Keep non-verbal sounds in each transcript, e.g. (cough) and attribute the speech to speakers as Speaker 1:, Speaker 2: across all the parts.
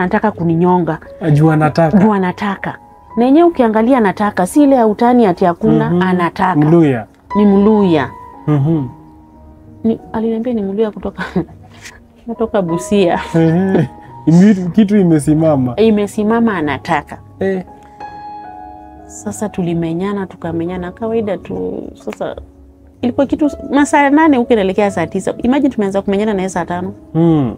Speaker 1: anataka kuninyonga
Speaker 2: Ajua anataka
Speaker 1: juu anataka na yenyewe ukiangalia anataka si ile ya utani ati hakuna
Speaker 2: mm -hmm.
Speaker 1: anataka
Speaker 2: Mluya.
Speaker 1: ni mluya
Speaker 2: Mhm.
Speaker 1: ni, aliniambia ni mluya kutoka (laughs) kutoka Busia
Speaker 2: Kitu imesimama.
Speaker 1: imesimama anataka
Speaker 2: Eh.
Speaker 1: Sasa tulimenyana tukamenyana kawaida tu. Sasa ilikuwa kitu masaa nane huko inaelekea saa tisa. Imagine tumeanza kumenyana naye saa tano.
Speaker 2: Mm.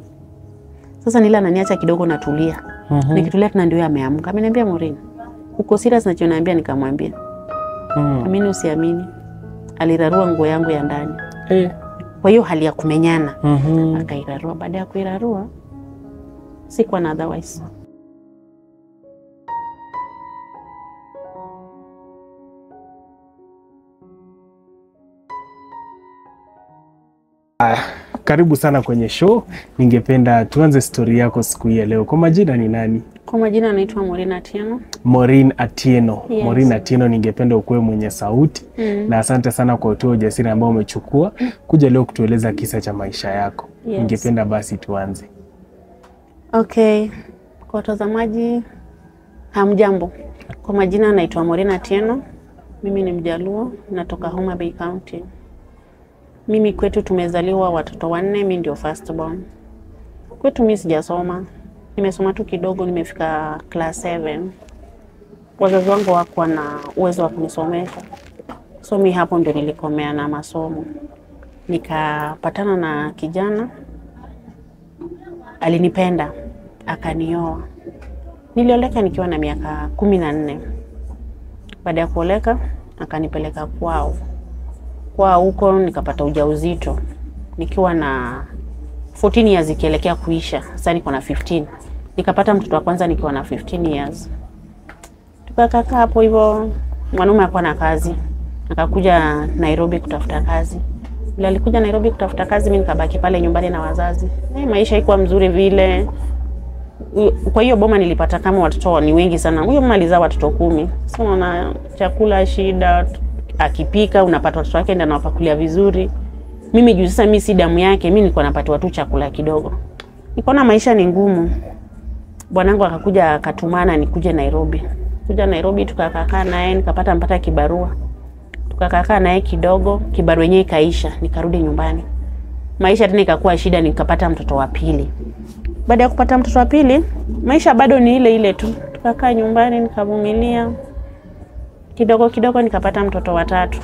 Speaker 1: Sasa nila ananiacha kidogo natulia.
Speaker 2: Mm -hmm.
Speaker 1: Nikitulia tena ndio ameamka. Ameniambia Maureen, uko serious na choniambia? Nikamwambia,
Speaker 2: Mm.
Speaker 1: amini usiamini, alirarua nguo yangu ya ndani.
Speaker 2: Eh.
Speaker 1: Kwa hiyo hali ya kumenyana
Speaker 2: Mhm.
Speaker 1: akairarua. Baada ya kuirarua sikuwa na otherwise.
Speaker 2: Karibu sana kwenye show. Ningependa tuanze stori yako siku hii ya leo. Kwa majina ni nani?
Speaker 1: Kwa majina anaitwa Maureen Atieno.
Speaker 2: Maureen Atieno.
Speaker 1: Yes.
Speaker 2: Maureen Atieno, ningependa ukuwe mwenye sauti
Speaker 1: Mm.
Speaker 2: na asante sana kwa utoa ujasiri ambao umechukua kuja leo kutueleza kisa cha maisha yako.
Speaker 1: Yes.
Speaker 2: Ningependa basi tuanze.
Speaker 1: Okay, kwa watazamaji hamjambo. Kwa majina anaitwa Maureen Atieno. mimi ni Mjaluo, natoka Homa Bay County. Mimi kwetu tumezaliwa watoto wanne, mimi ndio first born. Kwetu mimi sijasoma, nimesoma tu kidogo, nimefika class 7. Wazazi wangu hawakuwa na uwezo wa kunisomesha, so mi hapo ndio nilikomea na masomo. Nikapatana na kijana alinipenda akanioa. Nilioleka nikiwa na miaka kumi na nne. Baada ya kuoleka akanipeleka kwao. Kwao huko nikapata ujauzito nikiwa na 14 years ikielekea kuisha. Sasa niko na 15. Nikapata mtoto wa kwanza nikiwa na 15 years. Tukakaa hapo hivyo, mwanaume akawa na kazi, akakuja Nairobi kutafuta kazi. Bila alikuja Nairobi kutafuta kazi, mimi nikabaki pale nyumbani na wazazi. Eh, maisha haikuwa mzuri vile. Kwa hiyo boma nilipata kama watoto ni wengi sana. Huyo mama alizaa watoto kumi. Sasa unaona chakula shida, akipika unapata watoto wake ndio anawapakulia vizuri. Mimi juu sasa mimi si damu yake, mimi nilikuwa napatiwa tu chakula kidogo. Nikaona maisha ni ngumu. Bwanangu akakuja akatumana nikuje Nairobi. Kuja Nairobi tukakaa naye nikapata mpata kibarua tukakaa naye kidogo, kibarua yenyewe ikaisha, nikarudi nyumbani. Maisha tena ikakuwa shida, nikapata mtoto wa pili. Baada ya kupata mtoto wa pili, maisha bado ni ile ile tu. Tukakaa nyumbani, nikavumilia kidogo kidogo, nikapata mtoto watatu.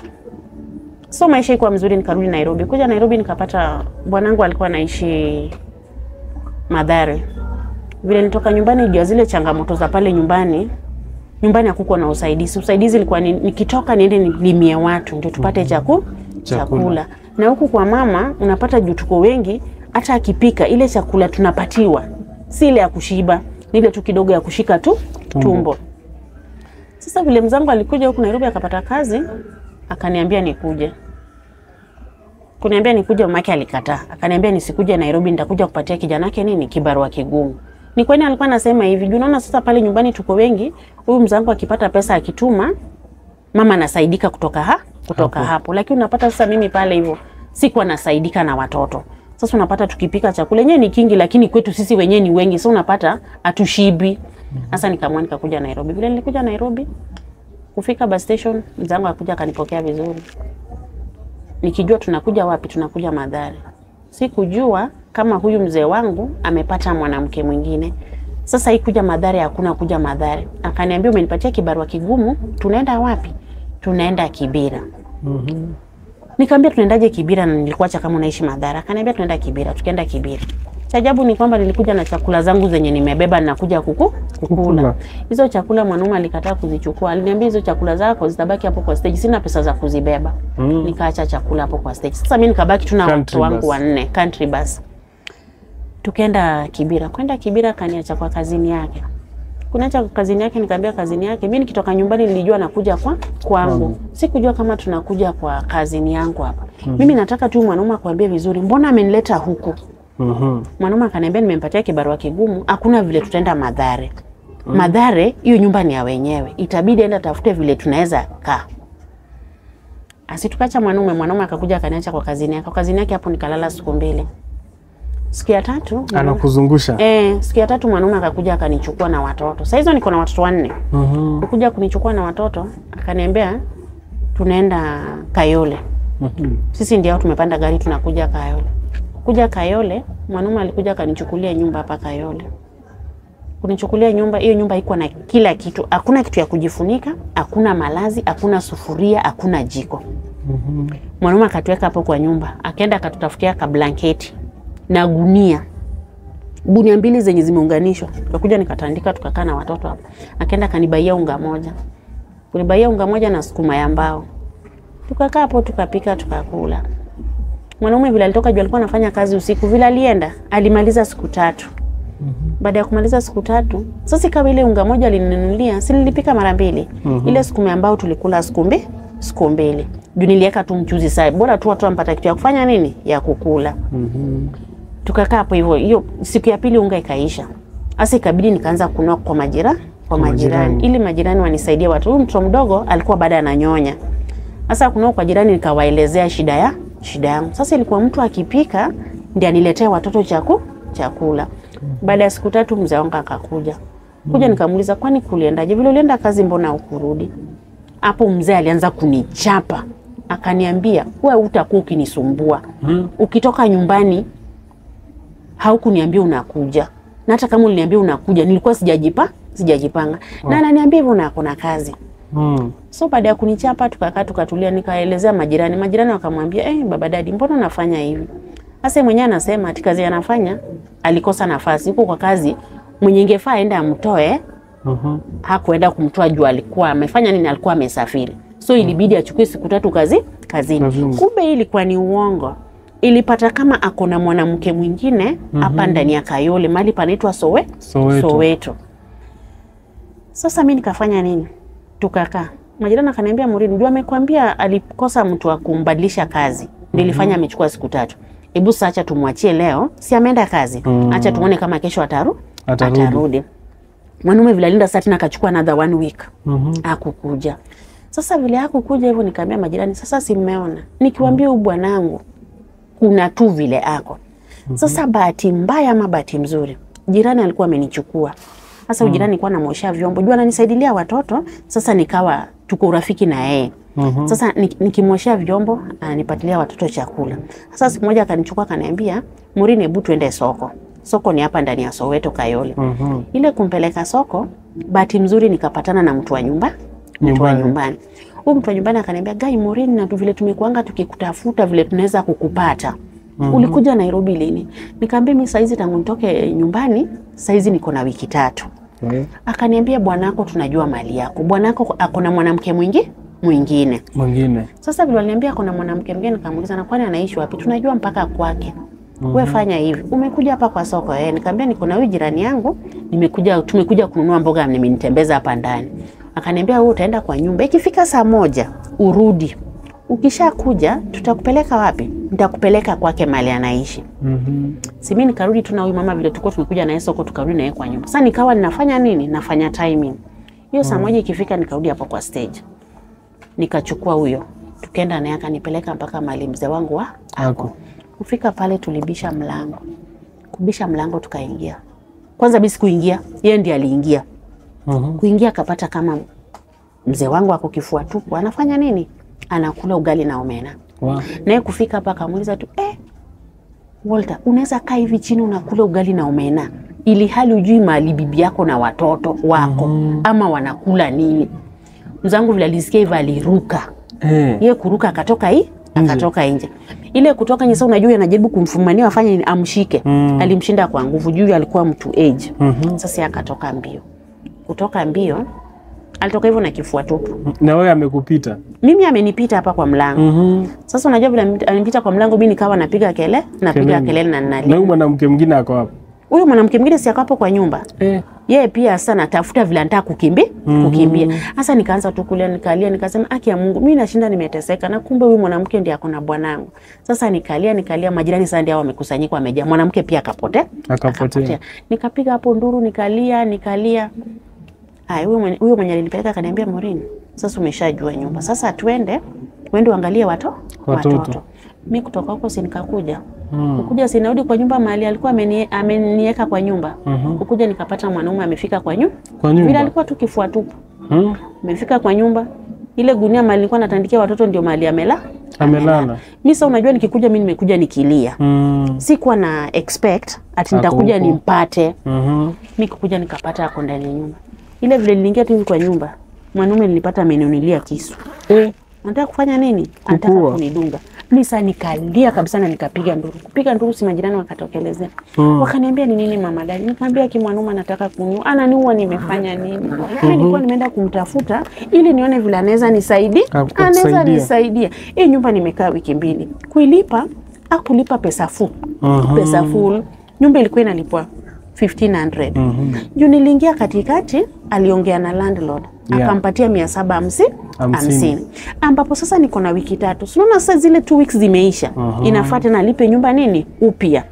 Speaker 1: So maisha ikuwa mzuri, nikarudi Nairobi. Kuja Nairobi nikapata bwanangu alikuwa anaishi Madhare. Vile nitoka nyumbani, jua zile changamoto za pale nyumbani, nyumbani hakukuwa na usaidizi. Usaidizi ilikuwa ni, nikitoka niende nilimie watu ndio tupate chaku,
Speaker 2: Chakula.
Speaker 1: chakula. Na huku kwa mama unapata juu tuko wengi, hata akipika ile chakula tunapatiwa si ile ya kushiba, ni ile tu kidogo ya kushika tu
Speaker 2: Tumbo.
Speaker 1: tumbo. Sasa vile mzangu alikuja huku Nairobi akapata kazi, akaniambia nikuje. Kuniambia nikuje, mamake alikataa. Akaniambia nisikuje Nairobi, nitakuja kupatia kijana yake nini kibarua kigumu. Ni kwani alikuwa anasema hivi, juu naona sasa pale nyumbani tuko wengi, huyu mzangu akipata pesa akituma, mama anasaidika kutoka ha, kutoka
Speaker 2: Hapo.
Speaker 1: hapo. Lakini unapata sasa mimi pale hivyo sikuwa nasaidika na watoto. Sasa unapata tukipika chakula yenyewe ni kingi, lakini kwetu sisi wenyewe ni wengi, so unapata hatushibi. Sasa nikaamua nikakuja Nairobi. Vile nilikuja Nairobi, kufika bus station, mzangu akuja akanipokea vizuri, nikijua tunakuja wapi, tunakuja Madhare. Sikujua kama huyu mzee wangu amepata mwanamke mwingine. Sasa hii kuja Madhare, hakuna kuja Madhare. Akaniambia umenipatia kibarua kigumu, tunaenda wapi? Tunaenda Kibira.
Speaker 2: mm -hmm.
Speaker 1: Nikamwambia tunaendaje Kibira na nilikuacha kama unaishi Madhara. Akaniambia tunaenda Kibira. Tukaenda Kibira. Cha ajabu ni kwamba nilikuja na chakula zangu zenye nimebeba nakuja kuku
Speaker 2: Kukula.
Speaker 1: Hizo chakula mwanaume alikataa kuzichukua. Aliniambia hizo chakula zako zitabaki hapo kwa stage. Sina pesa za kuzibeba.
Speaker 2: Mm.
Speaker 1: Nikaacha chakula hapo kwa stage. Sasa mimi nikabaki tu na watu wangu wanne, country bus. Tukaenda Kibira. Kwenda Kibira kaniacha kwa kazini yake. Kuniacha kwa kazini yake, nikaambia kazini yake, mimi nikitoka nyumbani nilijua nakuja kwa kwangu.
Speaker 2: Mm.
Speaker 1: Sikujua kama tunakuja kwa kazini yangu hapa. Mm. Mimi nataka tu mwanaume akuambie vizuri, mbona amenileta huku?
Speaker 2: Mhm.
Speaker 1: Mwanaume akaniambia nimempatia kibarua kigumu, hakuna vile tutaenda Madhare. Mm. Madhare hiyo nyumba ni ya wenyewe, itabidi aende tafute vile tunaweza kaa. Asitukacha mwanaume, mwanaume akakuja akaniacha kwa kazini yake. Kwa kazini yake hapo nikalala siku mbili. Siku ya tatu
Speaker 2: Anakuzungusha.
Speaker 1: eh, siku ya tatu mwanaume akakuja akanichukua na watoto. Sasa hizo niko na watoto wanne.
Speaker 2: Mhm.
Speaker 1: Kuja kunichukua na watoto akaniambia tunaenda Kayole.
Speaker 2: Mhm.
Speaker 1: Sisi ndio tumepanda gari tunakuja Kayole. Kuja Kayole, mwanaume alikuja akanichukulia nyumba hapa Kayole. Kunichukulia nyumba, hiyo nyumba iko na kila kitu. Hakuna kitu ya kujifunika, hakuna malazi, hakuna sufuria, hakuna jiko.
Speaker 2: Mhm.
Speaker 1: Mwanaume akatuweka hapo kwa nyumba, akaenda akatutafutia ka blanketi na gunia gunia mbili zenye zimeunganishwa. Tukakuja nikatandika, tukakaa na watoto hapo. Akaenda akanibaia unga moja, kunibaia unga moja na sukuma ya mbao. Tukakaa hapo tukapika, tukakula. Mwanaume vile alitoka juu, alikuwa anafanya kazi usiku. Vile alienda alimaliza siku tatu. Baada ya kumaliza siku tatu, sasa ikawa ile unga moja alininunulia, si nilipika mara mbili. Ile siku ambao tulikula siku mbili, siku mbili. Juu niliweka tu mchuzi sasa. Bora tu watu wampata kitu ya kufanya nini? Ya kukula.
Speaker 2: Mm -hmm.
Speaker 1: Tukakaa hapo hivyo. Hiyo siku ya pili unga ikaisha. Sasa ikabidi nikaanza kunua kwa majira, kwa majirani
Speaker 2: majirani.
Speaker 1: ili majirani wanisaidie watu. Huyu mtoto mdogo alikuwa baada ananyonya. Sasa kunao kwa jirani nikawaelezea shida ya shida yangu. Sasa ilikuwa mtu akipika ndiye aniletee watoto chaku chakula. Baada ya siku tatu mzee wangu akakuja. Kuja nikamuuliza kwani kuliendaje? Vile ulienda kazi mbona ukurudi? Hapo mzee alianza kunichapa. Akaniambia, wewe utakuwa ukinisumbua. Ukitoka nyumbani haukuniambia unakuja. Na hata kama uliniambia unakuja, nilikuwa sijajipa, sijajipanga. Na ananiambia hivyo na kuna kazi.
Speaker 2: Mhm.
Speaker 1: So baada ya kunichapa tukakaa tukatulia, nikaelezea majirani. Majirani wakamwambia eh, baba dadi, mbona unafanya hivi? Sasa mwenyewe anasema ati kazi anafanya alikosa nafasi huko kwa kazi, mwenye ingefaa aende amtoe
Speaker 2: Mhm.
Speaker 1: hakuenda kumtoa juu alikuwa amefanya nini, alikuwa amesafiri, so ilibidi achukue siku tatu kazi kazini.
Speaker 2: Kazini.
Speaker 1: Kumbe ilikuwa ni uongo. Ilipata kama ako na mwanamke mwingine hapa -hmm. ndani ya Kayole, mali panaitwa Sowe
Speaker 2: Soweto.
Speaker 1: Soweto. Sasa mi nikafanya nini? Tukakaa. Majirani akaniambia Murini, ndio amekwambia alikosa mtu wa kumbadilisha kazi. Nilifanya amechukua siku tatu. Hebu sasa acha tumwachie leo, si ameenda kazi.
Speaker 2: Mm.
Speaker 1: Acha tuone kama kesho ataru
Speaker 2: Atarudi.
Speaker 1: atarudi. Mwanaume vile alinda sasa tena akachukua another one week.
Speaker 2: mm
Speaker 1: -hmm. Akukuja Sasa vile hakukuja hivyo nikaambia majirani, sasa si mmeona. Nikiwaambia huyu bwanangu kuna tu vile ako. Sasa bahati mbaya ama bahati mzuri, jirani alikuwa amenichukua. Sasa mm. ujirani alikuwa anamwoshea vyombo, jua ananisaidilia watoto. Sasa nikawa tuko urafiki na yeye.
Speaker 2: -hmm.
Speaker 1: Sasa ni- nikimwoshea vyombo ananipatilia watoto chakula. Sasa siku moja akanichukua akaniambia, Murini, hebu tuende soko. Soko ni hapa ndani ya Soweto Kayole.
Speaker 2: mm -hmm.
Speaker 1: Ile kumpeleka soko, bahati mzuri nikapatana na mtu wa nyumba, mtu wa
Speaker 2: Nyumbani.
Speaker 1: Huyu mtu wa nyumbani akaniambia, Gai Morini, na tu vile tumekuanga tukikutafuta vile tunaweza kukupata. Ulikuja Nairobi lini? Nikamwambia mimi saizi tangu nitoke nyumbani, saizi niko na wiki tatu.
Speaker 2: Eh,
Speaker 1: Akaniambia bwanako, tunajua mali yako. Bwanako ako na mwanamke mwingi mwingine.
Speaker 2: Mwingine.
Speaker 1: Sasa vile aliniambia akona mwanamke mwingine, nikamuuliza na kwani anaishi wapi? Tunajua mpaka kwake. Mm -hmm. Wewe fanya hivi, umekuja hapa kwa soko eh? Nikamwambia niko na huyu jirani yangu, nimekuja tumekuja kununua mboga, nimenitembeza hapa ndani. Akaniambia wewe utaenda kwa nyumba, ikifika saa moja urudi. Ukishakuja tutakupeleka wapi? Nitakupeleka kwake mali anaishi.
Speaker 2: mm
Speaker 1: Si mimi nikarudi tu na huyu mama vile tulikuwa tumekuja naye soko, tukarudi naye kwa nyumba. Sasa nikawa ninafanya nini? Nafanya timing. Hiyo saa moja ikifika, nikarudi hapo kwa stage, nikachukua huyo, tukaenda naye akanipeleka mpaka mali mzee wangu wa
Speaker 2: Ako.
Speaker 1: Kufika pale tulibisha mlango, kubisha mlango tukaingia. Kwanza mimi sikuingia, yeye ndiye aliingia.
Speaker 2: mm -hmm.
Speaker 1: Kuingia akapata kama mzee wangu ako kifua tupu, anafanya nini? Anakula ugali na omena.
Speaker 2: Wow.
Speaker 1: Naye kufika hapa akamuuliza tu eh, Walter, unaweza kaa hivi chini unakula ugali na omena ili hali ujui mahali bibi yako na watoto wako mm. ama wanakula nini? Mzangu vile alisikia hivyo aliruka
Speaker 2: Eh.
Speaker 1: ye kuruka akatoka hii akatoka nje. Ile kutoka nje, sasa unajua anajaribu kumfumania afanye amshike.
Speaker 2: Mm.
Speaker 1: Alimshinda kwa nguvu juu alikuwa mtu age.
Speaker 2: mm
Speaker 1: -hmm. Sasa akatoka mbio, kutoka mbio alitoka hivyo na kifua tupu.
Speaker 2: Na wewe amekupita.
Speaker 1: Mimi amenipita hapa kwa mlango.
Speaker 2: mm -hmm.
Speaker 1: Sasa unajua vile alinipita kwa mlango, mimi nikawa napiga kele napiga
Speaker 2: Kelele.
Speaker 1: na
Speaker 2: na
Speaker 1: Na
Speaker 2: huyu mwanamke mwingine ako hapo.
Speaker 1: Huyu mwanamke mwingine si ako hapo kwa nyumba
Speaker 2: Eh.
Speaker 1: yeye pia sasa natafuta vile nataka kukimbi kukimbia. Sasa nikaanza tu kulia, nikalia, nikasema aki ya Mungu, mimi nashinda nimeteseka, na kumbe huyu mwanamke ndiye ako na bwanangu. Sasa nikalia nikalia, majirani sasa ndio wamekusanyika, wamejaa. Mwanamke pia akapotea,
Speaker 2: Akapotea.
Speaker 1: Nikapiga hapo nduru, nikalia nikalia. Huyo mwenye alinipeleka akaniambia, Maureen, sasa umeshajua nyumba, sasa twende uende uangalie wato
Speaker 2: Watoto.
Speaker 1: watoto. Mimi kutoka huko si nikakuja
Speaker 2: Mm.
Speaker 1: kukuja sinarudi kwa nyumba mahali alikuwa amenieka ameniweka kwa nyumba
Speaker 2: Mhm.
Speaker 1: kukuja nikapata mwanaume amefika kwa nyumba
Speaker 2: Kwa
Speaker 1: vile
Speaker 2: nyumba.
Speaker 1: alikuwa tu kifua tupu
Speaker 2: Mm.
Speaker 1: amefika kwa nyumba ile gunia mahali nilikuwa natandikia watoto ndio mahali amela
Speaker 2: Amelala.
Speaker 1: mi sa unajua nikikuja mi nimekuja nikilia
Speaker 2: Mm.
Speaker 1: sikuwa na expect ati nitakuja nimpate
Speaker 2: Mhm.
Speaker 1: mi kukuja nikapata ako ndani ya nyumba ile vile niliingia tu hivi kwa nyumba mwanaume nilipata ameniunilia kisu.
Speaker 2: Eh.
Speaker 1: anataka kufanya nini? Anataka
Speaker 2: Kukua.
Speaker 1: kunidunga. Mimi sasa nikalia kabisa na nikapiga nduru kupiga nduru si majirani wakatokelezea
Speaker 2: Mm.
Speaker 1: wakaniambia ni nini mama dali, nikamwambia ki kimwanaume anataka kuniua ananiua nimefanya nini? Mimi nilikuwa nimeenda kumtafuta ili nione vile anaweza nisaidi anaweza nisaidia hii nyumba nimekaa wiki mbili. Kuilipa akulipa pesa full.
Speaker 2: Mhm.
Speaker 1: pesa full. Nyumba ilikuwa inalipwa 1500
Speaker 2: Mhm.
Speaker 1: juu niliingia katikati aliongea na landlord
Speaker 2: Yeah.
Speaker 1: akampatia mia saba hamsi-
Speaker 2: Hamsini.
Speaker 1: hamsini ambapo sasa niko na wiki tatu sinaona sasa zile two weeks zimeisha
Speaker 2: Mhm.
Speaker 1: inafaa tena alipe nyumba nini upya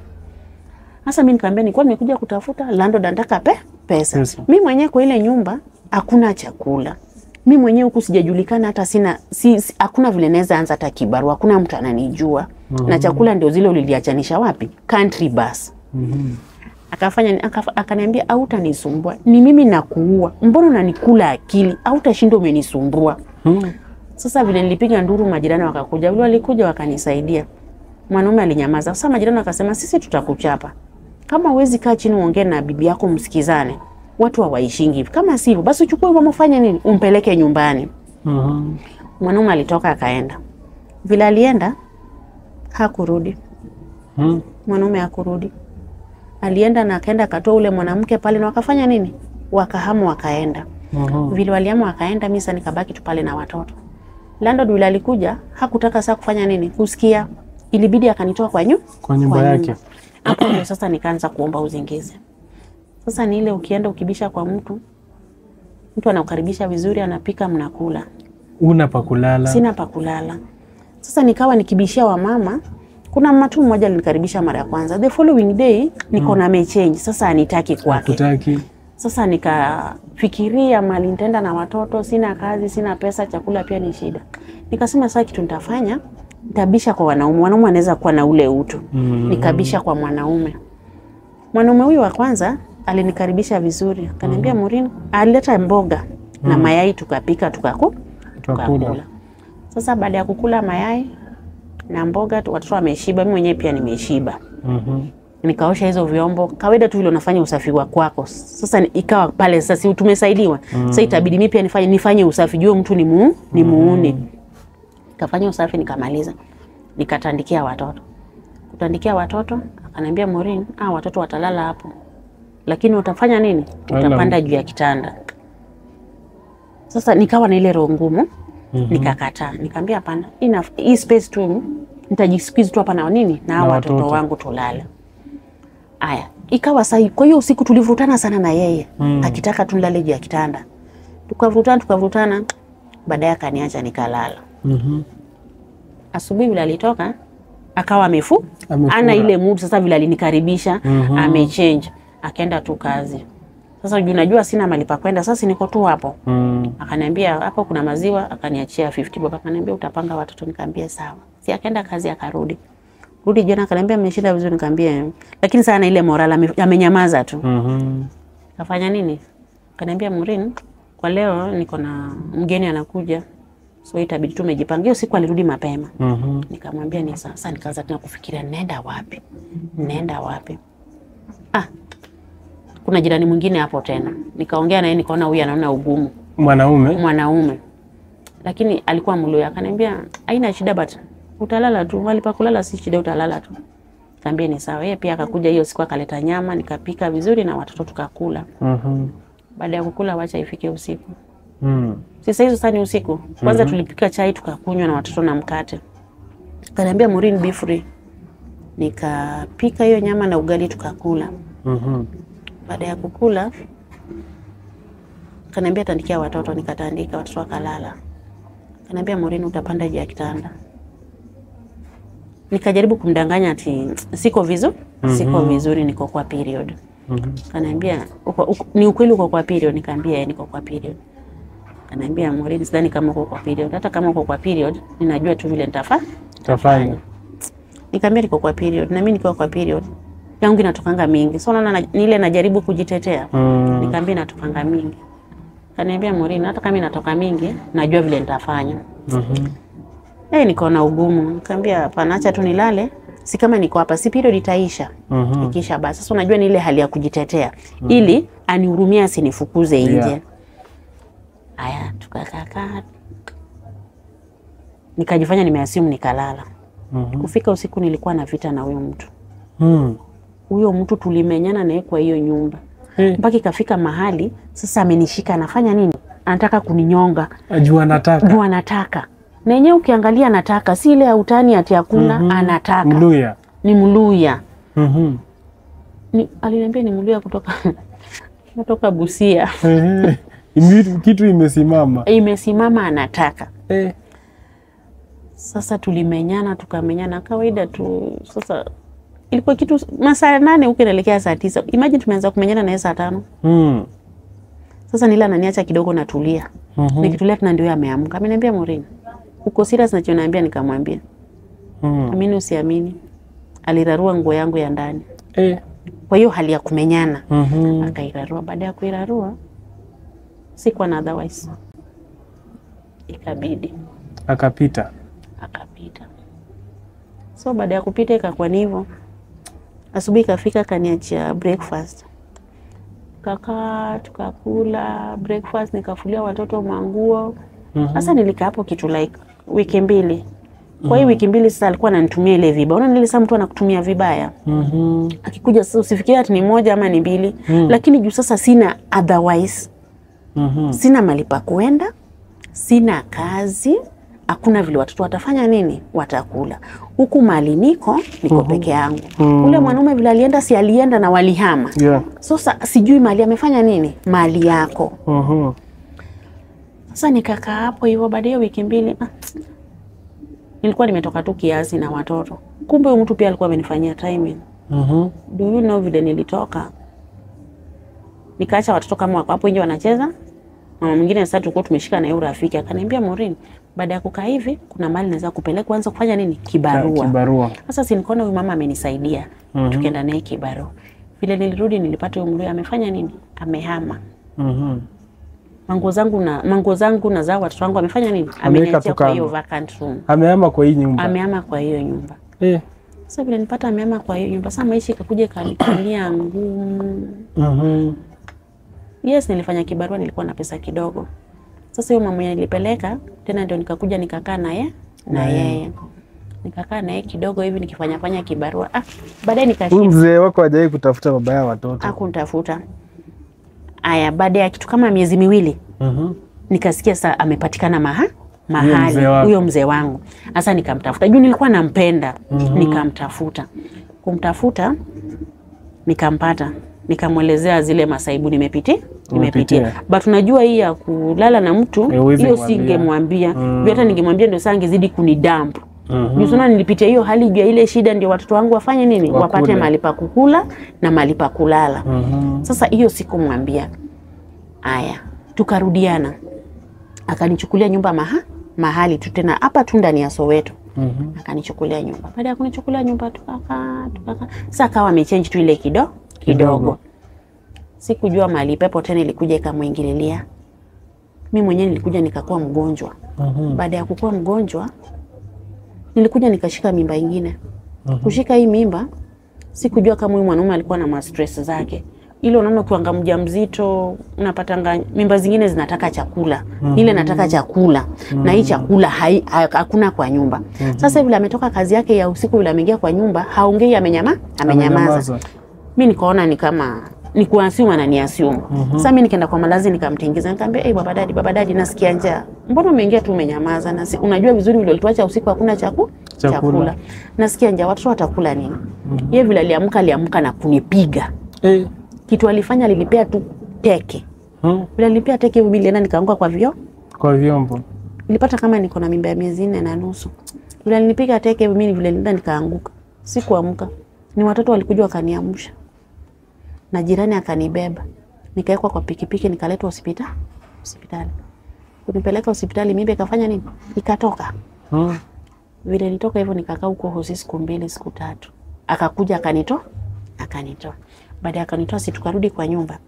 Speaker 1: sasa mi nikaambia nilikuwa nimekuja kutafuta landlord anataka pe pesa
Speaker 2: Pesa.
Speaker 1: mi mwenyewe kwa ile nyumba hakuna chakula mi mwenyewe huku sijajulikana hata sina si, si, hakuna vile naweza anza hata kibarua hakuna mtu ananijua mm -hmm. na chakula ndio zile uliliachanisha wapi country bus
Speaker 2: Mhm.
Speaker 1: Akafanya akafa- akaniambia hautanisumbua, ni mimi nakuua. Mbona unanikula akili? Hautashinda umenisumbua.
Speaker 2: Hmm.
Speaker 1: sasa vile nilipiga nduru majirani wakakuja. Vile walikuja wakanisaidia. Mwanaume alinyamaza. Sasa majirani wakasema sisi tutakuchapa. Kama uwezi kaa chini uongee na bibi yako msikizane. Watu hawaishingi. Hivi kama sivyo basi uchukue wamfanye nini? Umpeleke nyumbani.
Speaker 2: Mhm.
Speaker 1: mwanaume alitoka akaenda. Vile alienda hakurudi.
Speaker 2: Mm.
Speaker 1: mwanaume hakurudi alienda na akaenda akatoa ule mwanamke pale na wakafanya nini wakahamu wakaenda
Speaker 2: Uhum.
Speaker 1: vile waliamu wakaenda mimi sasa nikabaki tu pale na watoto landlord yule alikuja hakutaka sasa kufanya nini kusikia ilibidi akanitoa kwa nyu
Speaker 2: Kwa nyumba yake.
Speaker 1: hapo ndio sasa nikaanza kuomba uzingizi sasa ni ile ukienda ukibisha kwa mtu mtu anakukaribisha vizuri anapika mnakula
Speaker 2: Una pa kulala.
Speaker 1: sina pa kulala. Sasa nikawa nikibishia wamama. Kuna mama tu mmoja alinikaribisha mara ya kwanza, the following day niko na mechange, sasa anitaki kwake.
Speaker 2: Kutaki.
Speaker 1: Sasa nikafikiria mali nitaenda na watoto, sina kazi, sina pesa, chakula pia ni shida. Nikasema sasa kitu nitafanya, nitabisha kwa wanaume. Wanaume anaweza kuwa na ule utu.
Speaker 2: Mhm.
Speaker 1: Nikabisha kwa mwanaume. Mwanaume huyu wa kwanza alinikaribisha vizuri, akaniambia Maureen, alileta mboga na mayai tukapika tukaku
Speaker 2: tukakula.
Speaker 1: Sasa baada ya kukula mayai na mboga watoto wameshiba, mimi mwenyewe pia nimeshiba.
Speaker 2: Mhm.
Speaker 1: Nikaosha hizo vyombo kawaida tu vile unafanya usafi wa kwako. Sasa ikawa pale sasa si tumesaidiwa. Sasa itabidi mimi pia nifanye nifanye usafi juu mtu ni muu, ni muuni. Nikafanya usafi nikamaliza. Nikatandikia watoto. Kutandikia watoto akaniambia Maureen, ah watoto watalala hapo. Lakini utafanya nini? Utapanda juu ya kitanda. Sasa nikawa na ile roho ngumu
Speaker 2: Mhm.
Speaker 1: nikakataa nikaambia hapana hii space tu nitajisikizi tu hapa na nini na hao watoto. wangu tulale. Aya ikawa sahi kwa hiyo usiku tulivutana sana na yeye.
Speaker 2: Mm.
Speaker 1: akitaka tu nilale juu ya kitanda. Tukavutana tukavutana. Baadaye akaniacha nikalala.
Speaker 2: Mm -hmm.
Speaker 1: asubuhi vile alitoka akawa amefu ana ile mood sasa vile alinikaribisha.
Speaker 2: Mm -hmm.
Speaker 1: amechange. Akaenda tu kazi sasa juu najua sina mali pa kwenda sasa niko tu hapo
Speaker 2: Mm.
Speaker 1: akaniambia hapo kuna maziwa, akaniachia 50 bob, akaniambia utapanga watoto, nikaambia sawa. Si akaenda kazi akarudi. Rudi jana akaniambia mmeshinda vizuri, nikaambia "Eh." lakini sana ile moral amenyamaza tu.
Speaker 2: Mhm.
Speaker 1: Kafanya nini? Akaniambia Murin, kwa leo niko na mgeni anakuja. So itabidi tu umejipanga. Hiyo siku alirudi mapema.
Speaker 2: Mhm.
Speaker 1: Nikamwambia ni. Sasa nikaanza tena kufikiria naenda wapi? Naenda wapi? Ah. Kuna jirani mwingine hapo tena. Nikaongea naye nikaona huyu anaona ugumu
Speaker 2: Mwanaume.
Speaker 1: mwanaume lakini alikuwa Mluya. Akaniambia haina shida, but utalala tu, mahali pa kulala si shida, utalala tu. Kaambia ni sawa. Yeye pia akakuja hiyo siku akaleta nyama, nikapika vizuri na watoto tukakula.
Speaker 2: Mhm.
Speaker 1: Baada ya kukula, wacha ifike usiku.
Speaker 2: Mm.
Speaker 1: Sasa hizo sasa ni usiku. Kwanza mm -hmm. tulipika chai tukakunywa na watoto na mkate. Kaniambia Maureen, be free. Nikapika hiyo nyama na ugali tukakula.
Speaker 2: Mhm.
Speaker 1: Baada ya kukula kaniambia tandikia watoto, nikatandika watoto wakalala. Kaniambia Maureen, utapanda juu ya kitanda. Nikajaribu kumdanganya ati siko vizu siko vizuri, niko kwa period.
Speaker 2: Mhm.
Speaker 1: Kaniambia uko, ni ukweli uko kwa period? Nikaambia "Eh, niko kwa period. Kaniambia Maureen, sidhani kama uko kwa period. Hata kama uko kwa period, ninajua tu vile nitafanya.
Speaker 2: Tafanya.
Speaker 1: Nikamwambia niko kwa period na mimi nikiwa kwa period yangu inatokanga mingi. So naona na- ile najaribu kujitetea.
Speaker 2: Mm.
Speaker 1: Nikamwambia inatokanga mingi. Kaniambia Maureen, hata kama inatoka mingi, najua vile nitafanya.
Speaker 2: Mhm.
Speaker 1: Eh, niko na ugumu. Nikamwambia hapana, acha tu nilale. Si kama niko hapa, si period itaisha.
Speaker 2: Mhm.
Speaker 1: Ikisha basi. Sasa unajua ni ile hali ya kujitetea ili aniurumia asinifukuze nje.
Speaker 2: Yeah.
Speaker 1: Aya, tukakaa nikajifanya nimeasimu nikalala.
Speaker 2: Mhm.
Speaker 1: Kufika usiku nilikuwa na vita na huyo mtu.
Speaker 2: Mm.
Speaker 1: Huyo mtu tulimenyana naye kwa hiyo nyumba
Speaker 2: hmm.
Speaker 1: mpaka ikafika mahali sasa amenishika, anafanya nini? Anataka kuninyonga
Speaker 2: ajua anataka.
Speaker 1: juu anataka na yenyewe, ukiangalia anataka, si ile ya utani ati hakuna, mm -hmm. anataka
Speaker 2: Mluya.
Speaker 1: ni Mluya
Speaker 2: Mhm.
Speaker 1: ni, aliniambia ni Mluya kutoka (laughs) kutoka Busia,
Speaker 2: Kitu imesimama.
Speaker 1: imesimama anataka.
Speaker 2: Eh.
Speaker 1: Sasa tulimenyana tukamenyana kawaida tu. Sasa ilikuwa kitu masaa nane huko inaelekea saa tisa. Imagine tumeanza kumenyana naye saa tano.
Speaker 2: Mm.
Speaker 1: Sasa nila ananiacha kidogo natulia.
Speaker 2: Mm -hmm.
Speaker 1: Nikitulia tuna ndio ameamka. Ameniambia Maureen, uko serious na choniambia? Nikamwambia,
Speaker 2: Mm.
Speaker 1: amini usiamini, alirarua nguo yangu ya ndani.
Speaker 2: Eh.
Speaker 1: Kwa hiyo hali ya kumenyana
Speaker 2: Mm -hmm.
Speaker 1: akairarua. Baada ya kuirarua, sikuwa na otherwise, ikabidi
Speaker 2: Akapita.
Speaker 1: akapita. So baada ya kupita ikakuwa ni hivyo. Asubuhi kafika kaniachia breakfast, kakaa tukakula breakfast, nikafulia watoto manguo. sasa. mm -hmm. nilikaa hapo kitu like wiki mbili. Kwa hiyo wiki mbili sasa alikuwa ananitumia ile viba. Unaona ile saa mtu anakutumia vibaya.
Speaker 2: Mhm.
Speaker 1: Akikuja sasa usifikirie ati ni moja ama ni mbili.
Speaker 2: Mm. -hmm.
Speaker 1: Lakini juu sasa sina otherwise
Speaker 2: Mhm.
Speaker 1: sina mali pa kuenda, sina kazi, hakuna vile watoto watafanya nini, watakula. Huku mali niko niko peke yangu.
Speaker 2: mm.
Speaker 1: Ule mwanaume vile alienda, si alienda na walihama.
Speaker 2: Yeah.
Speaker 1: Sasa sijui mali amefanya nini, mali yako.
Speaker 2: Mhm.
Speaker 1: Sasa nikakaa hapo hivyo, baada ya wiki mbili ah, nilikuwa nimetoka tu kiasi na watoto, kumbe huyu mtu pia alikuwa amenifanyia timing.
Speaker 2: Mhm.
Speaker 1: Do you know vile nilitoka nikaacha watoto kama wako hapo nje wanacheza. Mama mwingine sasa tulikuwa tumeshika na yeye urafiki, akaniambia Maureen, baada ya kukaa hivi kuna mali naweza kupeleka kwanza kufanya nini kibarua.
Speaker 2: Kibarua.
Speaker 1: Sasa si nikaona huyu mama amenisaidia,
Speaker 2: mm -hmm.
Speaker 1: tukaenda naye kibarua. Vile nilirudi nilipata huyo mlio amefanya nini, amehama
Speaker 2: Mhm.
Speaker 1: manguo zangu na manguo zangu na za watoto wangu amefanya nini, ameniachia kwa hiyo vacant room,
Speaker 2: Amehama kwa hii nyumba.
Speaker 1: amehama kwa hiyo nyumba.
Speaker 2: Eh.
Speaker 1: Sasa vile nilipata amehama kwa hiyo nyumba, sasa maisha ikakuja ikanikalia ngumu.
Speaker 2: Mhm.
Speaker 1: Yes, nilifanya kibarua, nilikuwa na pesa kidogo. Sasa hiyo mama nilipeleka tena, ndio nikakuja nikakaa naye na yeye nikakaa naye kidogo hivi nikifanya fanya kibarua. Ah, baadaye
Speaker 2: nikashika.
Speaker 1: nikashinda
Speaker 2: mzee wako hajawahi kutafuta baba ya watoto.
Speaker 1: Hakunitafuta. Aya, baada ya kitu kama miezi miwili
Speaker 2: Mhm.
Speaker 1: nikasikia saa amepatikana maha mahali huyo mzee wangu. Sasa nikamtafuta juu nilikuwa nampenda, nikamtafuta. Kumtafuta nikampata, nikamwelezea zile masaibu nimepiti nimepitia, but unajua hii ya kulala na mtu
Speaker 2: Eh,
Speaker 1: hiyo
Speaker 2: mwambia.
Speaker 1: singemwambia
Speaker 2: Mm.
Speaker 1: hata ningemwambia ndio saa angezidi kunidamp
Speaker 2: Mhm.
Speaker 1: -hmm. nilipitia hiyo hali juu ya ile shida, ndio watoto wangu wafanye nini,
Speaker 2: Wakule.
Speaker 1: wapate mahali pa kukula na mahali pa kulala.
Speaker 2: mm -hmm.
Speaker 1: Sasa hiyo sikumwambia. Aya, tukarudiana, akanichukulia nyumba maha, mahali tu tena hapa tu ndani ya Soweto,
Speaker 2: mm -hmm.
Speaker 1: akanichukulia nyumba. Baada ya kunichukulia nyumba, tukakaa tukakaa, sasa akawa amechange tu ile kido
Speaker 2: Kidogo.
Speaker 1: Kidogo. Sikujua mali pepo tena ilikuja ikamwingililia. Mi mwenyewe nilikuja nikakuwa mgonjwa.
Speaker 2: Mhm.
Speaker 1: Baada ya kukuwa mgonjwa, nilikuja nikashika mimba ingine.
Speaker 2: Mhm.
Speaker 1: Kushika hii mimba, sikujua kama huyu mwanaume alikuwa na mastress zake. Ile unaona ukiwanga mjamzito unapatanga mimba zingine zinataka chakula, mm -hmm. ile nataka chakula mm -hmm. na hii chakula hai- hakuna kwa nyumba. mm -hmm. Sasa vile ametoka kazi yake ya usiku, vile ameingia kwa nyumba, haongei, amenyama, amenyamaza. Mi nikaona ni kama ni kuasimu ananiasimu. Sasa mimi nikaenda kwa malazi nikamtingiza, nikamwambia hey, baba dadi, baba dadi, nasikia njaa. Mbona umeingia tu umenyamaza? Na si, unajua vizuri vile ulituacha usiku hakuna chaku,
Speaker 2: Chakula.
Speaker 1: chakula. Nasikia njaa, watoto watakula nini? Yeye vile aliamka aliamka na kunipiga.
Speaker 2: Eh.
Speaker 1: Kitu alifanya alinipea tu teke.
Speaker 2: Hmm.
Speaker 1: Vile alinipea teke hivi nilienda nikaanguka kwa vyo.
Speaker 2: Kwa vyombo.
Speaker 1: Nilipata kama niko na mimba ya miezi nne na nusu. Vile alinipiga teke hivi mimi vile nilienda nikaanguka. Sikuamka. Ni watoto walikuja wakaniamsha. Na jirani akanibeba. Nikawekwa kwa pikipiki nikaletwa hospitali. Hospitali. Kunipeleka hospitali mimba ikafanya nini? Ikatoka.
Speaker 2: hmm.
Speaker 1: Vile nitoka hivyo nikakaa huko hosi siku mbili siku tatu, akakuja akanitoa akanitoa. Baada akanitoa, si tukarudi kwa nyumba.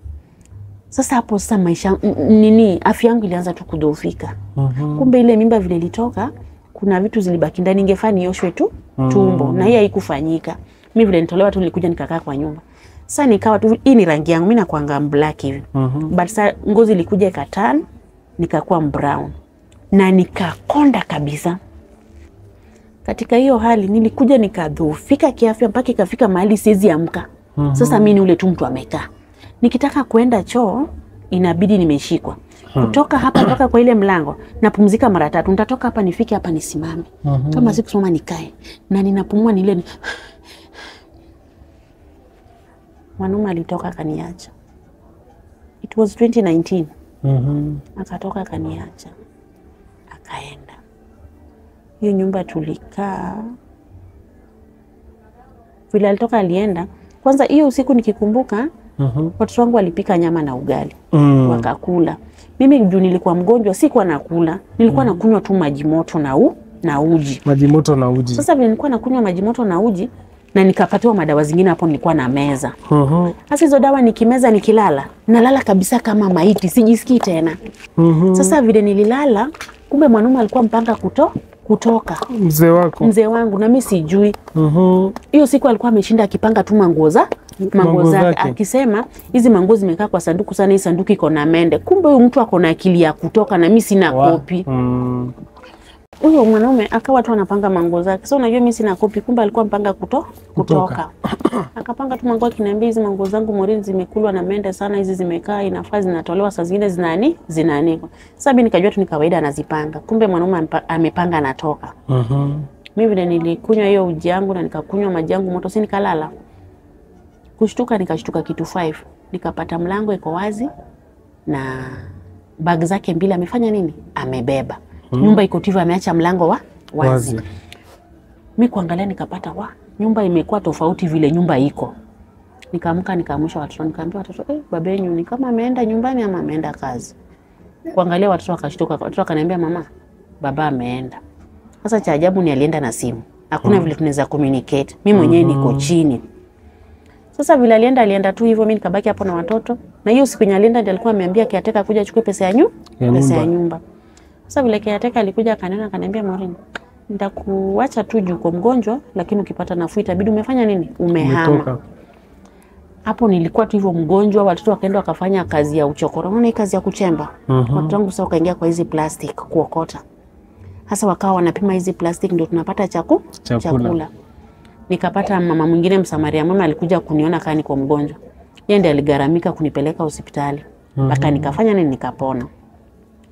Speaker 1: Sasa hapo sasa maisha nini, afya yangu ilianza tu kudhoofika.
Speaker 2: Mhm.
Speaker 1: Kumbe ile mimba vile ilitoka, kuna vitu zilibaki ndani, ingefaa nioshwe tu tumbo na hii haikufanyika. Mimi vile nitolewa tu, nilikuja nikakaa kwa nyumba. Sasa nikawa tu, hii ni rangi yangu, mimi nakuanga black hivi.
Speaker 2: Mhm.
Speaker 1: but sa ngozi ilikuja ikatan, nikakuwa brown. Na nikakonda kabisa. Katika hiyo hali nilikuja nikadhoofika kiafya mpaka ikafika mahali siwezi amka. Sasa mimi ni ule tu mtu amekaa, nikitaka kuenda choo inabidi nimeshikwa. Kutoka hapa mpaka kwa ile mlango, napumzika mara tatu. Nitatoka hapa nifike hapa nisimame, kama si kusimama nikae, na ninapumua nile ni... Mwanaume alitoka kaniacha. It was 2019
Speaker 2: Mhm.
Speaker 1: akatoka kaniacha akaenda. Hiyo nyumba tulikaa, vile alitoka alienda. Kwanza hiyo usiku nikikumbuka,
Speaker 2: Mhm.
Speaker 1: watoto wangu walipika nyama na ugali
Speaker 2: Mm.
Speaker 1: wakakula. Mimi juu nilikuwa mgonjwa, sikuwa nakula, nilikuwa mm. nakunywa tu maji moto na, u, na uji.
Speaker 2: Maji moto na uji.
Speaker 1: Sasa vile nilikuwa nakunywa maji moto na uji na nikapatiwa madawa zingine hapo nilikuwa na meza.
Speaker 2: Mhm.
Speaker 1: Sasa hizo dawa nikimeza nikilala, nalala kabisa kama maiti, sijisikii tena.
Speaker 2: uh -huh.
Speaker 1: Sasa vile nililala, kumbe mwanaume alikuwa mpanga kuto, kutoka
Speaker 2: Mzee wako.
Speaker 1: mzee wangu, na mimi sijui.
Speaker 2: Mhm.
Speaker 1: Hiyo siku alikuwa ameshinda akipanga tu manguo za manguo zake, akisema hizi manguo zimekaa kwa sanduku sana, hii sanduku iko na mende. Kumbe huyu mtu ako na akili ya kutoka, na mimi sina
Speaker 2: Wa-
Speaker 1: kopi.
Speaker 2: Mm.
Speaker 1: Huyo mwanaume akawa tu anapanga manguo zake. So unajua mimi sina kopi, kumbe alikuwa mpanga kuto, kutoka. (clears throat) Akapanga tu manguo akiniambia hizi manguo zangu Morini zimekulwa na mende sana, hizi zimekaa inafaa zinatolewa saa zingine zinani zinaanikwa. Sasa mimi nikajua tu ni kawaida anazipanga. Kumbe mwanaume amepanga anatoka.
Speaker 2: Mhm.
Speaker 1: Mimi vile nilikunywa hiyo uji yangu na nikakunywa maji yangu moto, si nikalala. Kushtuka nikashtuka kitu 5. Nikapata mlango iko wazi na bag zake mbili amefanya nini? Amebeba. Nyumba iko tu ameacha mlango wa wazi.
Speaker 2: Wazi.
Speaker 1: Mi kuangalia nikapata wa nyumba imekuwa tofauti vile nyumba iko. Nikaamka nikaamsha watoto, nikaambia watoto eh, baba yenu ni kama ameenda nyumbani ama ameenda kazi. Kuangalia watoto wakashtuka, watoto wakaniambia mama, baba ameenda. Sasa cha ajabu ni alienda na simu, hakuna vile tunaweza communicate. Mi mwenyewe niko chini. Sasa vile alienda, alienda tu hivyo, mimi nikabaki hapo na watoto. Na hiyo siku yenye alienda, ndiye alikuwa ameambia kiateka kuja achukue pesa ya nyu
Speaker 2: Ya
Speaker 1: pesa ya
Speaker 2: nyumba.
Speaker 1: Sasa vile kiateka alikuja akaniona, akaniambia Maureen, nitakuacha tu juu uko mgonjwa, lakini ukipata nafuu itabidi umefanya nini, umehama.
Speaker 2: Umetoka.
Speaker 1: Hapo nilikuwa tu hivyo mgonjwa, watoto wakaenda wakafanya kazi ya uchokoro. Unaona hii kazi ya kuchemba?
Speaker 2: Mhm.
Speaker 1: Watoto wangu sasa wakaingia kwa hizi plastic kuokota. Sasa wakawa wanapima hizi plastic ndio tunapata chaku,
Speaker 2: Chakula. chakula.
Speaker 1: Nikapata mama mwingine msamaria mwema alikuja kuniona kaa niko mgonjwa. Yeye ndiye aligaramika kunipeleka hospitali. Mpaka nikafanya nini nikapona.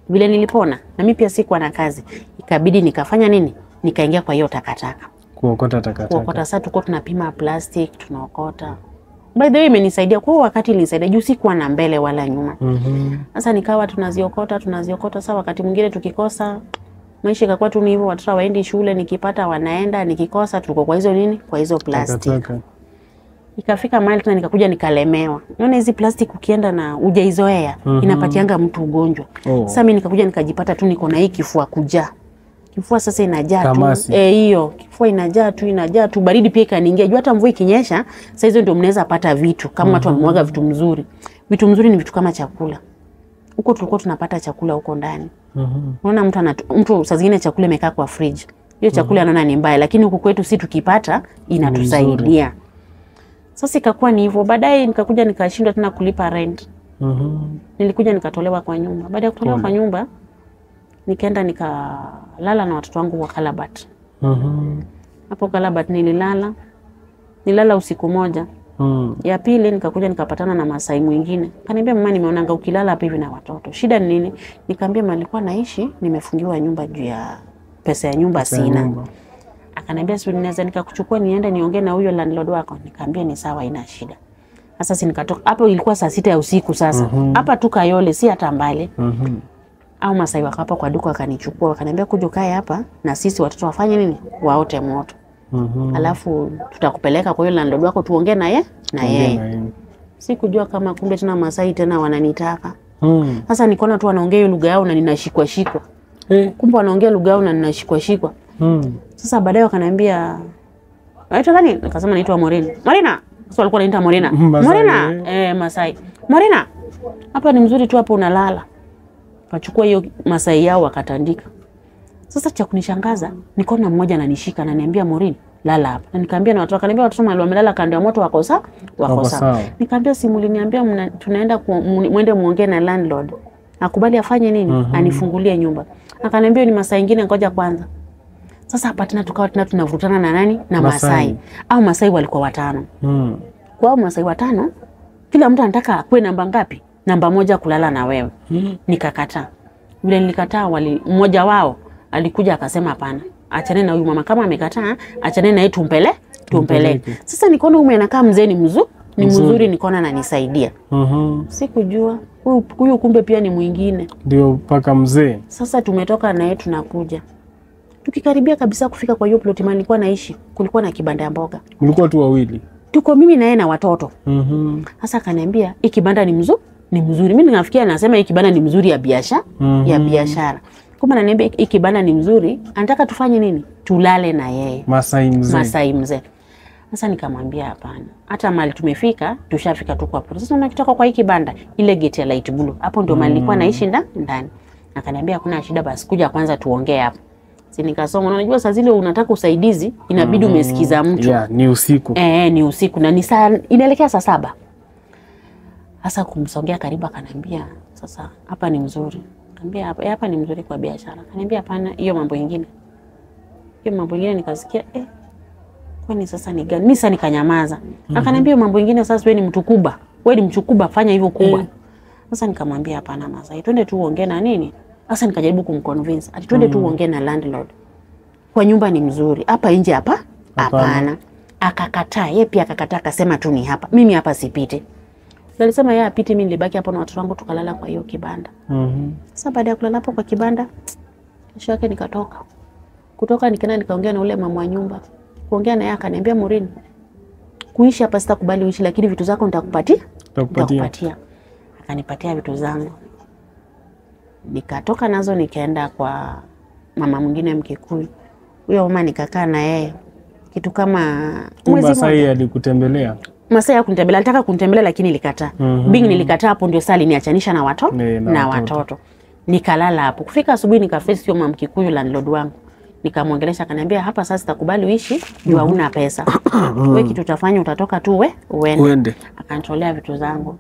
Speaker 1: Vile nilipona na mimi pia sikuwa na kazi. Ikabidi nikafanya nini? Nikaingia kwa hiyo takataka.
Speaker 2: Kuokota takataka.
Speaker 1: Kuokota sasa tuko tunapima plastic, tunaokota. By the way imenisaidia kwa wakati ilinisaidia juu sikuwa na mbele wala nyuma.
Speaker 2: Mhm.
Speaker 1: Sasa nikawa tunaziokota tunaziokota. Sasa wakati mwingine tukikosa, maisha ikakuwa tu ni hivyo, watoto waendi shule, nikipata wanaenda, nikikosa tuko kwa hizo nini, kwa hizo plastic. Ikafika mahali tena nikakuja nikalemewa. Unaona hizi plastic ukienda na ujaizoea
Speaker 2: mm -hmm.
Speaker 1: inapatianga mtu ugonjwa.
Speaker 2: Oh.
Speaker 1: Sasa mimi nikakuja nikajipata tu niko na hii kifua kujaa. Kifua sasa inajaa tu. Eh, hiyo kifua inajaa tu inajaa tu, baridi pia ikaniingia. Jua hata mvua ikinyesha, sasa hizo ndio mnaweza pata vitu kama watu mm -hmm. wamemwaga vitu mzuri. Vitu mzuri ni vitu kama chakula. Huko tulikuwa tunapata chakula huko ndani.
Speaker 2: Mhm.
Speaker 1: Unaona mtu anatu, mtu saa zingine chakula imekaa kwa fridge. Hiyo chakula mm -hmm. anaona ni mbaya, lakini huku kwetu si tukipata inatusaidia. Sasa ikakuwa ni hivyo. Baadaye nikakuja nikashindwa tena kulipa rent.
Speaker 2: Mhm.
Speaker 1: Nilikuja nikatolewa kwa nyumba. Baada ya kutolewa kwa nyumba, nikaenda nikalala na watoto wangu wa Kalabat.
Speaker 2: Mhm.
Speaker 1: Hapo Kalabat nililala, nilala usiku moja.
Speaker 2: Mm.
Speaker 1: Ya pili nikakuja nikapatana na Masai mwingine. Kaniambia mama, nimeonanga ukilala hapa hivi na watoto. Shida ni nini? Nikamwambia malikuwa naishi, nimefungiwa nyumba juu ya pesa ya nyumba
Speaker 2: Pesa ya
Speaker 1: sina.
Speaker 2: nyumba.
Speaker 1: Akaniambia si naweza nikakuchukua niende niongee na huyo landlord wako. Nikamwambia ni sawa, ina shida. Sasa si nikatoka hapo, ilikuwa saa sita ya usiku. Sasa hapa tu Kayole, si hata mbali.
Speaker 2: Mhm.
Speaker 1: Au Masai wako hapa kwa duka, wakanichukua wakaniambia, kuja ukae hapa na sisi watoto wafanye nini, waote moto,
Speaker 2: mm -hmm.
Speaker 1: alafu tutakupeleka kwa hiyo landlord wako tuongee na ye na yeye. Sikujua kama kumbe tena Masai tena wananitaka.
Speaker 2: Mhm.
Speaker 1: Sasa nikaona tu wanaongea hiyo lugha yao na ninashikwa shikwa.
Speaker 2: Eh.
Speaker 1: Kumbe wanaongea lugha yao na ninashikwa shikwa.
Speaker 2: Mm.
Speaker 1: Sasa baadaye wakaniambia naitwa nani? Nikasema naitwa Morina. Morina. Sasa walikuwa wanaita Morina.
Speaker 2: Morena, (laughs)
Speaker 1: Morina. Eh, Masai. Morina. Hapa ni mzuri tu hapo unalala. Kachukua hiyo Masai yao wakatandika. Sasa cha kunishangaza, nikaona mmoja ananishika ananiambia Morena lala hapa. Na nikaambia na watu wakaniambia watoto mahali wamelala kando ya moto wako sawa, wako sawa.
Speaker 2: Nikamwambia
Speaker 1: Nikaambia si mliniambia tunaenda muende mwende muongee na landlord. Akubali afanye nini? Anifungulie nyumba. Akaniambia ni masaa ingine ngoja kwanza. Sasa hapa tena tukawa tena tunavutana na nani? Na
Speaker 2: Masai.
Speaker 1: Masai. Au Masai walikuwa watano.
Speaker 2: Mm.
Speaker 1: Kwa hao Masai watano, kila mtu anataka akuwe namba ngapi? Namba moja kulala na wewe.
Speaker 2: Mm.
Speaker 1: Nikakataa. Vile nilikataa, wali mmoja wao alikuja akasema hapana, achane na huyu mama, kama amekataa achane na yeye, tumpele tumpeleke.
Speaker 2: Tumpeleke.
Speaker 1: Sasa nikaona huyu anakaa mzee, ni mzuri ni
Speaker 2: Mzuri.
Speaker 1: nikaona ananisaidia.
Speaker 2: Mhm.
Speaker 1: Sikujua huyu kumbe pia ni mwingine.
Speaker 2: Ndio mpaka mzee.
Speaker 1: Sasa tumetoka na yeye tunakuja, tukikaribia kabisa kufika kwa hiyo ploti mahali nilikuwa naishi, kulikuwa na kibanda ya mboga,
Speaker 2: Mlikuwa tu wawili.
Speaker 1: tuko mimi na yeye na watoto.
Speaker 2: Mhm.
Speaker 1: Sasa akaniambia hii kibanda ni mzuri, ni mzuri. Mimi nikafikia anasema hii kibanda ni mzuri ya biashara
Speaker 2: mm -hmm.
Speaker 1: ya biashara. Kumbe ananiambia hii kibanda ni mzuri, anataka tufanye nini? Tulale na yeye
Speaker 2: Masai mzee.
Speaker 1: Masai mzee. Sasa nikamwambia hapana, hata mali tumefika, tushafika tu kwa process. Sasa unakitoka kwa hii kibanda, ile gate ya light blue, hapo ndio mahali nilikuwa naishi ndani. Akaniambia hakuna shida, basi kuja kwanza tuongee hapo. Si nikasoma, unajua saa zile unataka usaidizi, inabidi umesikiza mtu
Speaker 2: Yeah, ni usiku.
Speaker 1: Eh, ni usiku na ni saa inaelekea saa saba. Sasa kumsongea karibu akaniambia, sasa hapa ni mzuri. Akaniambia hapa, eh, hapa ni mzuri kwa biashara. Akaniambia hapana, hiyo mambo ingine. Hiyo mambo ingine nikasikia eh, kwani sasa ni gani? Mimi sasa nikanyamaza. Akaniambia hiyo mambo ingine sasa wewe ni mtu kubwa. Wewe ni mchukuba, fanya hivyo kubwa.
Speaker 2: Eh.
Speaker 1: Sasa nikamwambia hapana Masai, twende tu uongee na nini? Sasa nikajaribu kumconvince. Ati twende tu uongee na landlord. Kwa nyumba ni mzuri. Hapa nje hapa?
Speaker 2: Hapana.
Speaker 1: Akakataa, yeye pia akakataa akasema tu ni hapa. Mimi hapa sipite. Alisema yeye apite, mimi nilibaki hapo na watoto wangu tukalala kwa hiyo kibanda.
Speaker 2: Mhm.
Speaker 1: Sasa baada ya kulala hapo kwa kibanda, kesho yake nikatoka. Kutoka nikaenda nikaongea na ule mama wa nyumba. Kuongea na yeye akaniambia Murini, kuishi hapa sitakubali uishi, lakini vitu zako nitakupatia nitakupatia. Akanipatia vitu zangu, nikatoka nazo nikaenda kwa mama mwingine Mkikuyu. Huyo mama nikakaa na yeye kitu kama mwezi
Speaker 2: Masai
Speaker 1: mmoja.
Speaker 2: alikutembelea.
Speaker 1: Masai hakunitembelea, alitaka kunitembelea lakini nilikataa.
Speaker 2: -hmm.
Speaker 1: Bing nilikataa, hapo, ndio saa aliniachanisha na watoto
Speaker 2: Ne, na
Speaker 1: na,
Speaker 2: watoto.
Speaker 1: watoto. Nikalala hapo. Kufika asubuhi nikaface hiyo mama Mkikuyu landlord wangu. Nikamwongelesha akaniambia hapa sasa sitakubali uishi juu hauna pesa. Wewe kitu utafanya utatoka tu we uende.
Speaker 2: Uende.
Speaker 1: Akanitolea vitu zangu.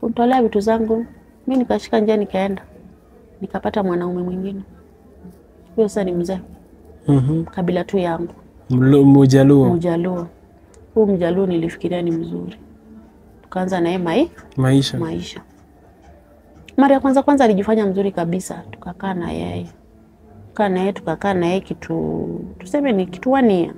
Speaker 1: Kunitolea vitu zangu, mimi nikashika njia nikaenda. Nikapata mwanaume mwingine. Huyo sasa ni mzee,
Speaker 2: Mhm.
Speaker 1: kabila tu yangu,
Speaker 2: Mlo- Mjaluo.
Speaker 1: Mjaluo. Huyu Mjaluo nilifikiria ni mzuri. Tukaanza naye mai
Speaker 2: Maisha.
Speaker 1: maisha. Mara ya kwanza kwanza alijifanya mzuri kabisa, tukakaa na yeye kaa na yeye tukakaa na yeye kitu tuseme ni kitu wania,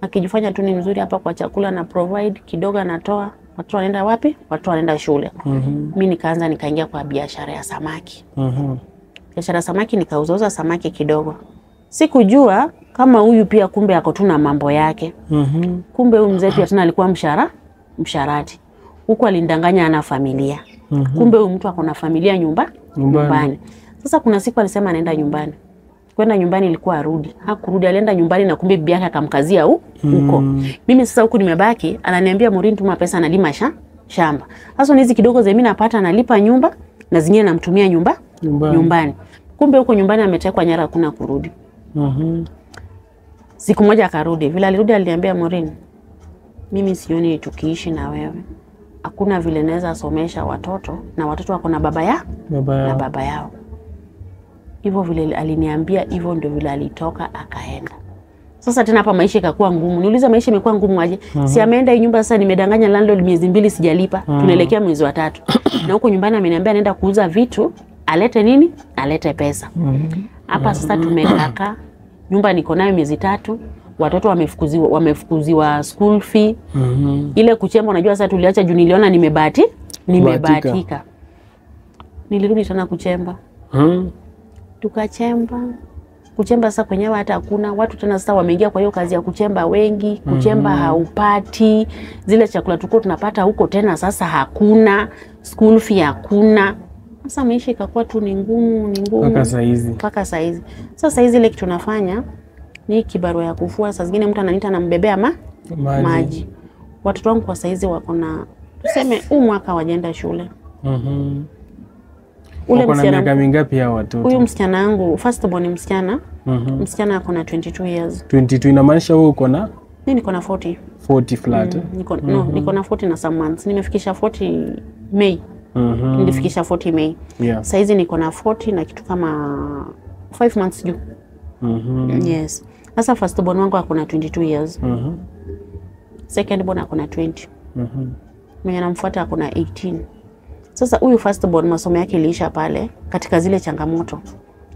Speaker 1: akijifanya tu ni mzuri hapa kwa chakula na provide kidogo, anatoa watoto wanaenda wapi? Watoto wanaenda shule.
Speaker 2: mm -hmm.
Speaker 1: Mi nikaanza nikaingia kwa biashara ya samaki.
Speaker 2: mm -hmm.
Speaker 1: Biashara ya samaki nikauzauza samaki kidogo, sikujua kama huyu pia kumbe ako tu na mambo yake.
Speaker 2: mm -hmm.
Speaker 1: Kumbe huyu mzee pia tena alikuwa mshara msharati, huku alindanganya ana familia
Speaker 2: mm -hmm.
Speaker 1: kumbe huyu mtu ako na familia nyumba
Speaker 2: Nyumbani.
Speaker 1: nyumbani. Sasa kuna siku alisema anaenda nyumbani, kwenda nyumbani ilikuwa arudi, hakurudi, alienda nyumbani na kumbe bibi yake akamkazia hu- huko.
Speaker 2: Mm.
Speaker 1: Mimi sasa huku nimebaki, ananiambia Morini, tuma pesa, nalima sha, shamba. Sasa hizi kidogo za mimi napata, analipa nyumba na zingine namtumia nyumba
Speaker 2: Nyumbani.
Speaker 1: nyumbani. Kumbe huko nyumbani ametekwa nyara, hakuna kurudi.
Speaker 2: Mhm.
Speaker 1: Siku moja akarudi, vile alirudi aliniambia Morini, mimi sioni tukiishi na wewe, hakuna vile naweza somesha watoto na watoto wako na baba ya
Speaker 2: Baba
Speaker 1: na baba yao. Hivyo vile aliniambia, hivyo ndio vile alitoka akaenda. Sasa tena hapa maisha ikakuwa ngumu. Niuliza maisha imekuwa ngumu aje? Si ameenda hii nyumba sasa, nimedanganya landlord miezi mbili sijalipa. Tunaelekea mwezi wa tatu. (coughs) Na huko nyumbani ameniambia anaenda kuuza vitu, alete nini? Alete pesa.
Speaker 2: Mm
Speaker 1: Hapa sasa tumekaka. nyumba niko nayo miezi tatu, watoto wamefukuziwa, wamefukuziwa school fee.
Speaker 2: Mhm.
Speaker 1: Ile kuchemba, unajua sasa tuliacha juu niliona nimebahati nimebahatika. Nilirudi tena kuchemba,
Speaker 2: Mhm.
Speaker 1: Tukachemba kuchemba. Sasa kwenyewe hata hakuna watu tena, sasa wameingia kwa hiyo kazi ya kuchemba wengi. Kuchemba mm -hmm. haupati zile chakula tulikuwa tunapata huko, tena sasa hakuna school fee, hakuna. Sasa maisha ikakuwa tu ni ngumu, ni ngumu
Speaker 2: Mpaka saa hizi.
Speaker 1: mpaka saizi. Sasa saizi ile kitu nafanya ni kibarua ya kufua. Saa zingine mtu ananiita nambebea ma
Speaker 2: Maji.
Speaker 1: maji. Watoto wangu kwa saizi wako na tuseme, huu mwaka wajaenda shule.
Speaker 2: Mhm.
Speaker 1: Ule msichana
Speaker 2: miaka mingapi hao watoto?
Speaker 1: huyu msichana wangu ni msichana,
Speaker 2: Mhm.
Speaker 1: msichana ako na 22 years.
Speaker 2: 22 inamaanisha wewe uko na
Speaker 1: Mimi niko na 40.
Speaker 2: 40 flat.
Speaker 1: Mm, niko, no, niko na 40 na some months. Nimefikisha 40 Mei.
Speaker 2: Mhm.
Speaker 1: Nilifikisha 40 Mei.
Speaker 2: Yeah.
Speaker 1: Saizi niko na 40 na kitu kama 5 months juu.
Speaker 2: Mhm.
Speaker 1: Yes. Sasa first born wangu ako na 22 years.
Speaker 2: Mhm.
Speaker 1: Second born ako na 20.
Speaker 2: Mhm.
Speaker 1: Mwenye namfuata ako na 18. Sasa huyu first born masomo yake iliisha pale katika zile changamoto.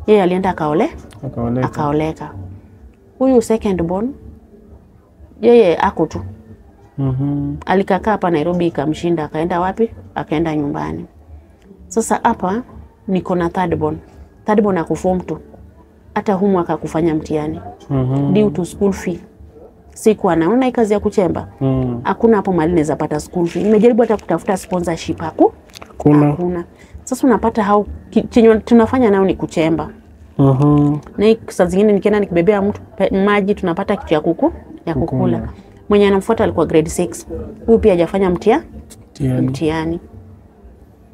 Speaker 1: Yeye alienda akaole
Speaker 2: Akaoleka.
Speaker 1: akaoleka. Huyu second born yeye ako tu
Speaker 2: Mhm.
Speaker 1: alikakaa hapa Nairobi ikamshinda, akaenda wapi? Akaenda nyumbani. Sasa hapa niko na third born. Third born akuform tu, hata humu akakufanya mtihani
Speaker 2: Mhm.
Speaker 1: due to school fee. Sikuwa naona hii kazi ya kuchemba,
Speaker 2: Mhm.
Speaker 1: hakuna hapo mali naweza pata school fee. Nimejaribu hata kutafuta sponsorship, haku
Speaker 2: Kuna.
Speaker 1: hakuna. Sasa unapata hao chenye tunafanya nao ni kuchemba,
Speaker 2: Mhm.
Speaker 1: na saa zingine nikienda nikibebea mtu maji tunapata kitu ya kuku ya kukula.
Speaker 2: Kukula.
Speaker 1: Mwenye anamfuata alikuwa grade 6 huyu pia hajafanya mtia
Speaker 2: mtiani
Speaker 1: mtihani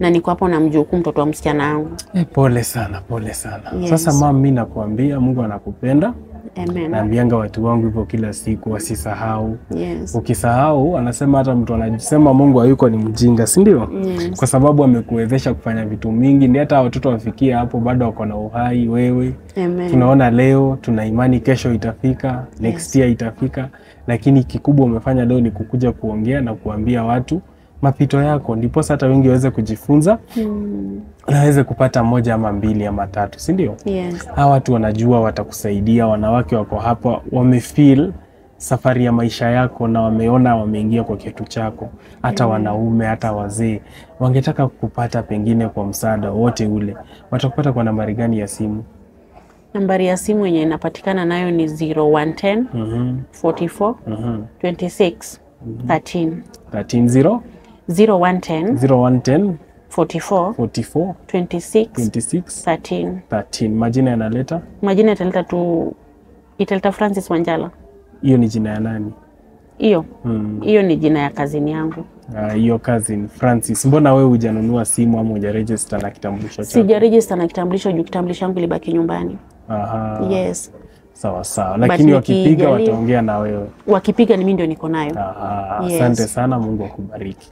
Speaker 1: na niko hapo na mjukuu mtoto wa msichana wangu.
Speaker 2: Eh, pole sana, pole sana.
Speaker 1: Yes.
Speaker 2: Sasa mama, mimi nakuambia Mungu anakupenda.
Speaker 1: Amen.
Speaker 2: Naambianga watu wangu hivyo kila siku wasisahau.
Speaker 1: Yes.
Speaker 2: Ukisahau anasema hata mtu anajisema Mungu hayuko ni mjinga, si ndio?
Speaker 1: Yes.
Speaker 2: Kwa sababu amekuwezesha kufanya vitu mingi, ndi hata watoto wafikia hapo bado wako na uhai. Wewe
Speaker 1: Amen.
Speaker 2: tunaona leo, tuna imani kesho itafika, next year itafika, lakini kikubwa umefanya leo ni kukuja kuongea na kuambia watu mapito yako, ndiposa hata wengi waweze kujifunza
Speaker 1: Mm.
Speaker 2: na waweze kupata moja ama mbili ama tatu, si ndio?
Speaker 1: Yes.
Speaker 2: Hawa watu wanajua watakusaidia, wanawake wako hapa, wamefeel safari ya maisha yako na wameona wameingia kwa kitu chako. Hata mm. wanaume hata wazee wangetaka kupata pengine kwa msaada wote ule, watakupata kwa nambari gani ya simu?
Speaker 1: Nambari ya simu yenye inapatikana nayo ni 0110
Speaker 2: Mhm,
Speaker 1: 44
Speaker 2: mhm.
Speaker 1: 26 13
Speaker 2: 13
Speaker 1: 0110
Speaker 2: 0110
Speaker 1: 44
Speaker 2: 44
Speaker 1: 26
Speaker 2: 26
Speaker 1: 13.
Speaker 2: 13. Majina yanaleta
Speaker 1: Majina italeta tu italeta Francis Wanjala.
Speaker 2: hiyo ni jina ya nani?
Speaker 1: Hiyo
Speaker 2: Hiyo
Speaker 1: hiyo ni jina ya kazini yangu.
Speaker 2: hiyo. hiyo cousin Francis, mbona wewe hujanunua simu ama hujaregister na kitambulisho chako?
Speaker 1: Sija register na kitambulisho juu kitambulisho yangu ilibaki nyumbani.
Speaker 2: Aha.
Speaker 1: Yes.
Speaker 2: Sawa sawa, lakini wakipiga wataongea na wewe.
Speaker 1: Wakipiga ni mimi ndio niko nayo.
Speaker 2: Aha,
Speaker 1: Yes.
Speaker 2: Sana, Mungu akubariki.